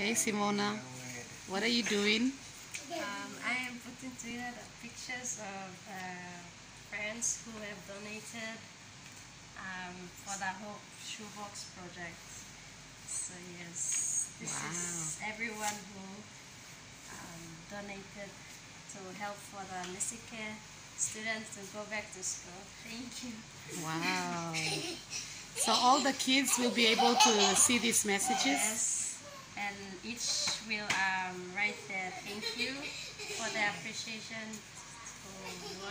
Hey Simona, what are you doing? Um, I am putting together the pictures of uh, friends who have donated um, for the whole shoebox project. So yes, this is everyone who um, donated to help for the Mesike students to go back to school. Thank you. Wow. So all the kids will be able to see these messages? Yes, each will um, write their thank you for the appreciation towards